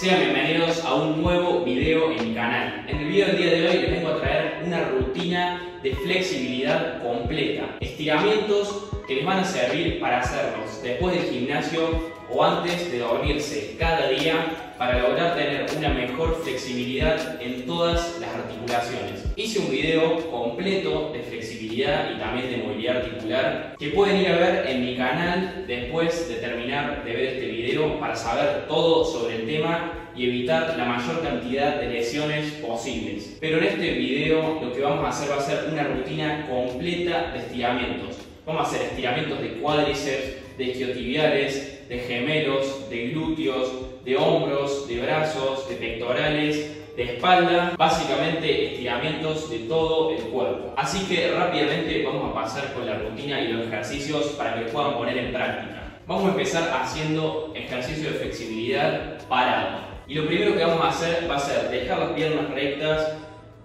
Sean bienvenidos a un nuevo video en mi canal. En el video del día de hoy les vengo a traer una rutina de flexibilidad completa. Estiramientos que les van a servir para hacerlos después del gimnasio o antes de dormirse cada día para lograr tener una mejor flexibilidad en todas las articulaciones. Hice un video completo de flexibilidad y también de movilidad articular que pueden ir a ver en mi canal después de terminar de ver este video para saber todo sobre el tema y evitar la mayor cantidad de lesiones posibles. Pero en este video lo que vamos a hacer va a ser una rutina completa de estiramientos. Vamos a hacer estiramientos de cuádriceps, de isquiotibiales, de gemelos, de glúteos, de hombros, de brazos, de pectorales, de espalda, básicamente estiramientos de todo el cuerpo. Así que rápidamente vamos a pasar con la rutina y los ejercicios para que puedan poner en práctica. Vamos a empezar haciendo ejercicio de flexibilidad parado. Y lo primero que vamos a hacer va a ser dejar las piernas rectas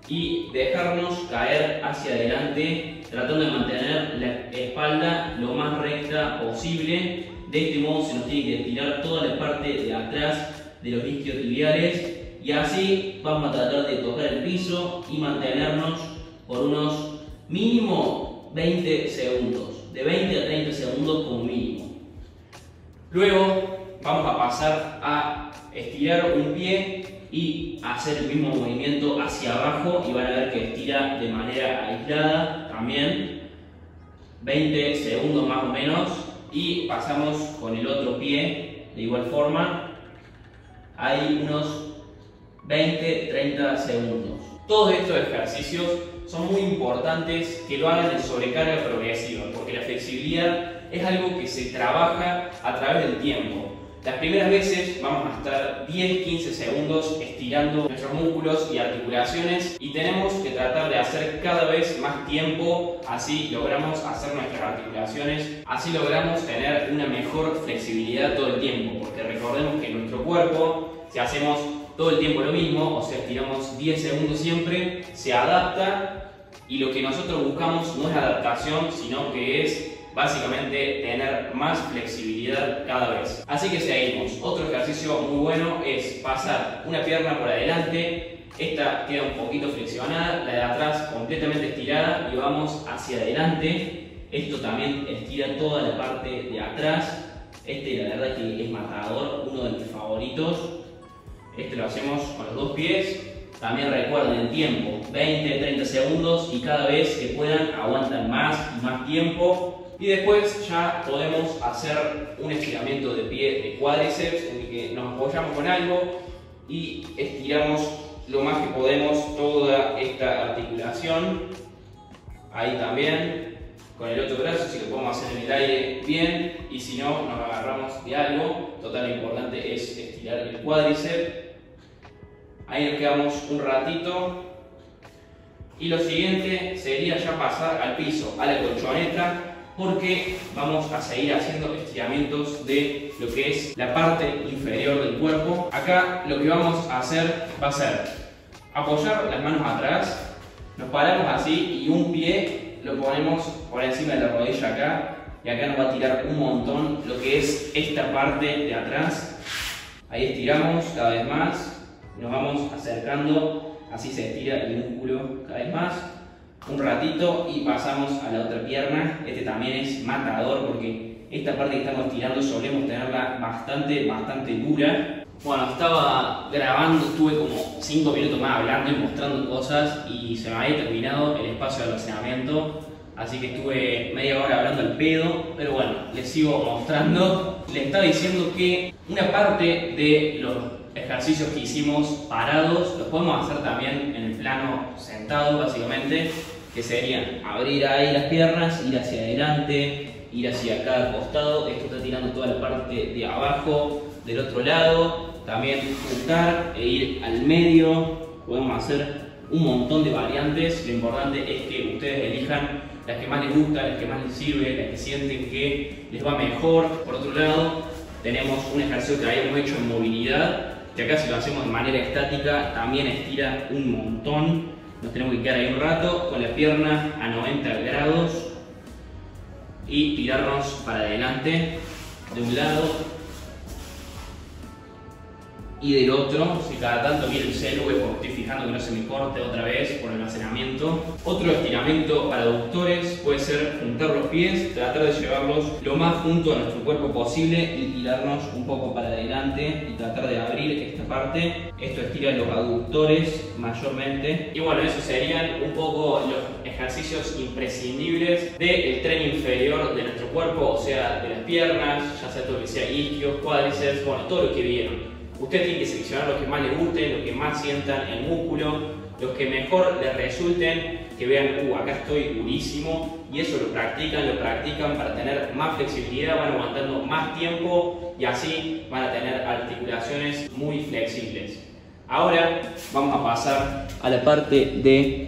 y dejarnos caer hacia adelante tratando de mantener la espalda lo más recta posible. De este modo se nos tiene que tirar toda la parte de atrás de los isquiotibiales y así vamos a tratar de tocar el piso y mantenernos por unos mínimo 20 segundos, de 20 a 30 segundos como mínimo. Luego vamos a pasar a estirar un pie y hacer el mismo movimiento hacia abajo y van a ver que estira de manera aislada también 20 segundos más o menos y pasamos con el otro pie de igual forma hay unos 20-30 segundos. Todos estos ejercicios son muy importantes que lo hagan en sobrecarga progresiva, porque la flexibilidad es algo que se trabaja a través del tiempo. Las primeras veces vamos a estar 10-15 segundos estirando nuestros músculos y articulaciones y tenemos que tratar de hacer cada vez más tiempo, así logramos hacer nuestras articulaciones, así logramos tener una mejor flexibilidad todo el tiempo, porque recordemos que nuestro cuerpo, si hacemos todo el tiempo lo mismo, o sea, estiramos 10 segundos siempre, se adapta y lo que nosotros buscamos no es adaptación, sino que es básicamente tener más flexibilidad cada vez. Así que seguimos. Otro ejercicio muy bueno es pasar una pierna por adelante, esta queda un poquito flexionada, la de atrás completamente estirada y vamos hacia adelante. Esto también estira toda la parte de atrás. Este la verdad que es matador, uno de mis favoritos. Este lo hacemos con los dos pies. También recuerden el tiempo, 20-30 segundos y cada vez que puedan aguantan más y más tiempo y después ya podemos hacer un estiramiento de pie de cuádriceps en el que nos apoyamos con algo y estiramos lo más que podemos toda esta articulación. Ahí también, con el otro brazo, si lo podemos hacer en el aire bien y si no, nos agarramos de algo. Total, lo importante es estirar el cuádriceps. Ahí nos quedamos un ratito. Y lo siguiente sería ya pasar al piso, a la colchoneta porque vamos a seguir haciendo estiramientos de lo que es la parte inferior del cuerpo. Acá lo que vamos a hacer va a ser apoyar las manos atrás, nos paramos así y un pie lo ponemos por encima de la rodilla acá y acá nos va a tirar un montón lo que es esta parte de atrás. Ahí estiramos cada vez más, nos vamos acercando, así se estira el músculo cada vez más un ratito y pasamos a la otra pierna. Este también es matador porque esta parte que estamos tirando solemos tenerla bastante, bastante dura. Bueno, estaba grabando, estuve como 5 minutos más hablando y mostrando cosas y se me había terminado el espacio de almacenamiento. Así que estuve media hora hablando al pedo, pero bueno, les sigo mostrando. Les estaba diciendo que una parte de los ejercicios que hicimos parados los podemos hacer también en el plano sentado, básicamente que serían abrir ahí las piernas, ir hacia adelante, ir hacia cada costado, esto está tirando toda la parte de abajo, del otro lado, también juntar e ir al medio, podemos hacer un montón de variantes, lo importante es que ustedes elijan las que más les gustan, las que más les sirven, las que sienten que les va mejor. Por otro lado, tenemos un ejercicio que habíamos hecho en movilidad, que acá si lo hacemos de manera estática también estira un montón nos tenemos que quedar ahí un rato con la pierna a 90 grados y tirarnos para adelante de un lado y del otro, si cada tanto viene el celu porque estoy fijando que no se me corte otra vez por almacenamiento. Otro estiramiento para aductores puede ser juntar los pies, tratar de llevarlos lo más junto a nuestro cuerpo posible y tirarnos un poco para adelante y tratar de abrir esta parte. Esto estira los aductores mayormente. Y bueno, esos serían un poco los ejercicios imprescindibles del tren inferior de nuestro cuerpo, o sea, de las piernas, ya sea todo lo que sea isquios, cuádriceps, bueno, todo lo que vieron. Usted tiene que seleccionar los que más le gusten, los que más sientan el músculo, los que mejor les resulten, que vean, uh, acá estoy durísimo, y eso lo practican, lo practican para tener más flexibilidad, van aguantando más tiempo y así van a tener articulaciones muy flexibles. Ahora vamos a pasar a la parte de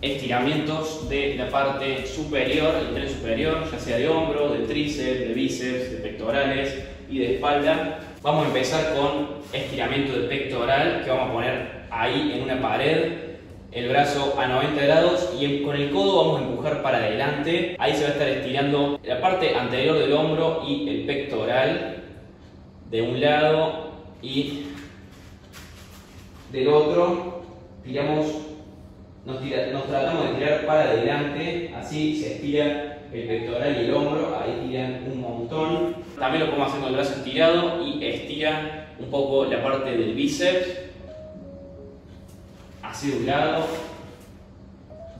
estiramientos de la parte superior, el tren superior, ya sea de hombro, de tríceps, de bíceps, de pectorales y de espalda. Vamos a empezar con estiramiento de pectoral, que vamos a poner ahí en una pared, el brazo a 90 grados y con el codo vamos a empujar para adelante. Ahí se va a estar estirando la parte anterior del hombro y el pectoral de un lado y del otro. Tiramos, nos, nos tratamos de tirar para adelante, así se estira el pectoral y el hombro, ahí tiran un montón. También lo podemos hacer con el brazo estirado y estira un poco la parte del bíceps, así de un lado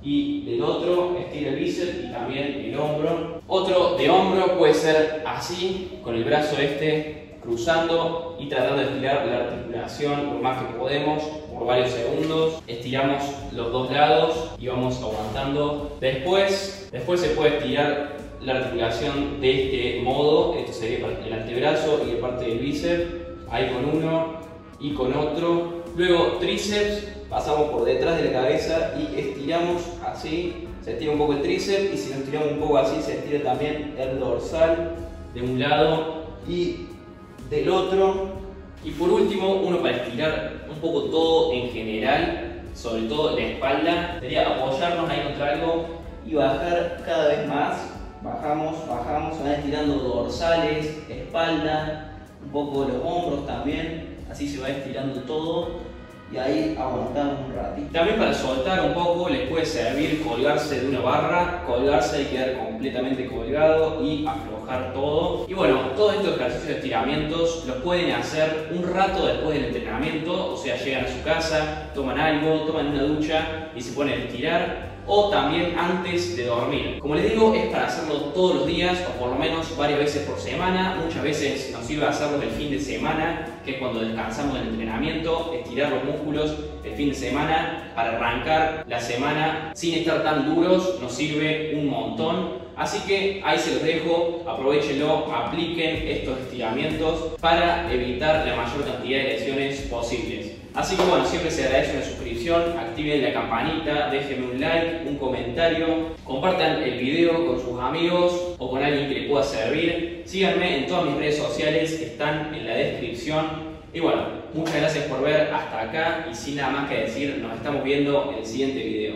y del otro estira el bíceps y también el hombro. Otro de hombro puede ser así, con el brazo este cruzando y tratando de estirar la articulación lo más que podemos por varios segundos. Estiramos los dos lados y vamos aguantando. Después, después se puede estirar la articulación de este modo. Esto sería el antebrazo y la parte del bíceps. Ahí con uno y con otro. Luego tríceps, pasamos por detrás de la cabeza y estiramos así. Se estira un poco el tríceps y si nos estiramos un poco así se estira también el dorsal de un lado y del otro. Y por último, uno para estirar poco todo en general, sobre todo la espalda, sería apoyarnos ahí contra algo y bajar cada vez más. Bajamos, bajamos, van estirando dorsales, espalda, un poco los hombros también, así se va estirando todo y ahí aguantamos un ratito. También para soltar un poco les puede servir colgarse de una barra, colgarse y quedar completamente colgado y aflojar todo. Y bueno, todos estos ejercicios de estiramientos los pueden hacer un rato después del entrenamiento, o sea, llegan a su casa, toman algo, toman una ducha y se ponen a estirar o también antes de dormir. Como les digo, es para hacerlo todos los días o por lo menos varias veces por semana. Muchas veces nos sirve hacerlo el fin de semana, que es cuando descansamos del entrenamiento, estirar los músculos el fin de semana para arrancar la semana sin estar tan duros, nos sirve un montón. Así que ahí se los dejo, aprovechenlo, apliquen estos estiramientos para evitar la mayor cantidad de lesiones posibles. Así que bueno, siempre se agradece una suscripción, activen la campanita, déjenme un like, un comentario, compartan el video con sus amigos o con alguien que les pueda servir. Síganme en todas mis redes sociales que están en la descripción. Y bueno, muchas gracias por ver hasta acá y sin nada más que decir, nos estamos viendo en el siguiente video.